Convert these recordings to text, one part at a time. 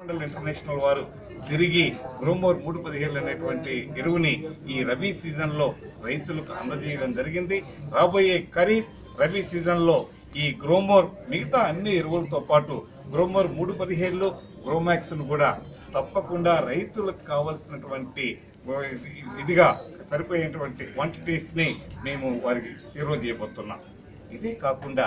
Mandal international వారు తిరిగి గ్రోమోర్ మూడు పదిహేళ్ళు అనేటువంటి ఎరువుని ఈ రబీ సీజన్లో రైతులకు అందజేయడం జరిగింది. రాబోయే ఖరీఫ్ రబీ సీజన్లో ఈ గ్రోమోర్ మిగతా అన్ని ఎరువులతో పాటు గ్రోమోర్ మూడు పదిహేళ్ళు గ్రోమాక్స్ను కూడా తప్పకుండా రైతులకు కావలసినటువంటి ఇదిగా సరిపోయేటువంటి క్వాంటిటీస్ని మేము వారికి తీరువ చేయబోతున్నాం ఇదే కాకుండా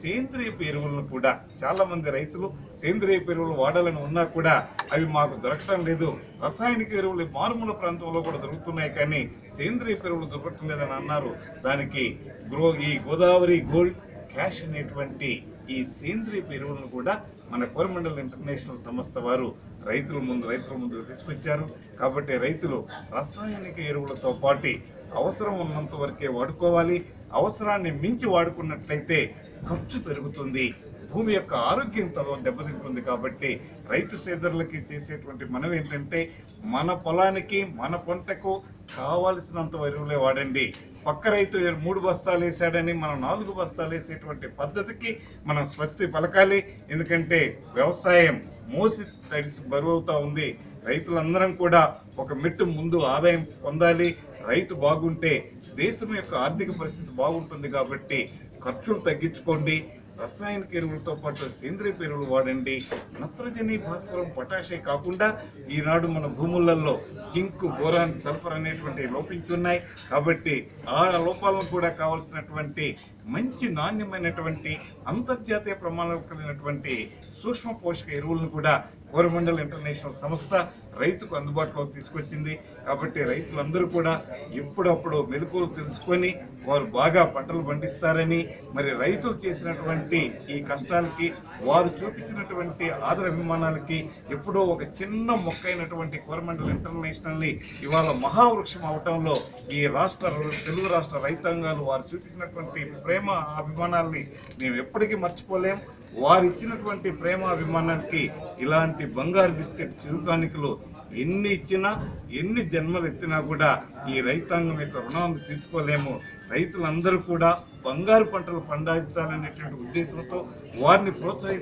సేంద్రియ ఎరువులను కూడా చాలా మంది రైతులు సేంద్రియ ఎరువులు వాడాలని ఉన్నా కూడా అవి మాకు దొరకటం లేదు. రసాయనిక ఎరువులు మారుమూల ప్రాంతంలో కూడా దొరుకుతున్నాయి కానీ సేంద్రియ ఎరువులు దొరకటం లేదని అన్నారు. దానికి గ్రో ఈ గోదావరి గోల్డ్ క్యాష్ అనేటువంటి ఈ సేంద్రియ ఎరువులను కూడా మన కోరమండల్ ఇంటర్నేషనల్ సంస్థ వారు రైతుల ముందు రైతుల ముందుకు తీసుకొచ్చారు. కాబట్టి రైతులు రసాయనిక ఎరువులతో పాటు అవసరం ఉన్నంత వరకే వాడుకోవాలి. అవసరాన్ని మించి వాడుకున్నట్లయితే ఖర్చు పెరుగుతుంది. భూమి యొక్క ఆరోగ్యం తల దెబ్బతింటుంది కాబట్టి రైతు సేదరులకి చేసేటువంటి మనం ఏంటంటే మన పొలానికి మన పంటకు కావాల్సినంత ఎరువులే వాడండి. పక్క రైతు మూడు బస్తాలు వేసాడని మనం నాలుగు బస్తాలు వేసేటువంటి పద్ధతికి మనం స్వస్తి పలకాలి. ఎందుకంటే వ్యవసాయం మోసి తడిసి బరువు అవుతా ఉంది. రైతులందరం కూడా ఒక మెట్టు ముందు ఆదాయం పొందాలి. రైతు బాగుంటే దేశం యొక్క ఆర్థిక పరిస్థితి బాగుంటుంది కాబట్టి ఖర్చులు తగ్గించుకోండి రసాయనిక ఎరువులతో పాటు సేంద్రియ ఎరువులు వాడండి. నత్రజని భాస్వరం పొటాషే కాకుండా ఈనాడు మన భూములలో జింక్ బోరాన్ సల్ఫర్ అనేటువంటి లోపించున్నాయి కాబట్టి ఆ లోపాలను కూడా కావాల్సినటువంటి మంచి నాణ్యమైనటువంటి అంతర్జాతీయ ప్రమాణాలు కలిగినటువంటి సూక్ష్మ పోషక ఎరువులను కూడా కోరమండల్ ఇంటర్నేషనల్ సంస్థ రైతుకు అందుబాటులో తీసుకొచ్చింది. కాబట్టి రైతులందరూ కూడా ఎప్పుడప్పుడు మెలకువలు తెలుసుకొని వారు బాగా పంటలు పండిస్తారని మరి రైతులు చేసినటువంటి ఈ కష్టాలకి వారు చూపించినటువంటి ఆదరాభిమానాలకి ఎప్పుడో ఒక చిన్న మొక్క అయినటువంటి కోరమండల్ ఇంటర్నేషనల్ని ఇవాళ మహావృక్షం అవటంలో ఈ రాష్ట్ర తెలుగు రాష్ట్ర రైతాంగాలు వారు చూపించినటువంటి ప్రేమ అభిమానాల్ని మేము ఎప్పటికీ మర్చిపోలేం. వారు ఇచ్చినటువంటి ప్రేమాభిమానానికి ఇలాంటి బంగారు బిస్కెట్ చిరుకానికలు ఎన్ని ఇచ్చినా ఎన్ని జన్మలు ఎత్తినా కూడా ఈ రైతాంగం యొక్క రుణాలను తీర్చుకోలేము. రైతులందరూ కూడా బంగారు పంటలు పండించాలనేటువంటి ఉద్దేశంతో వారిని ప్రోత్సహి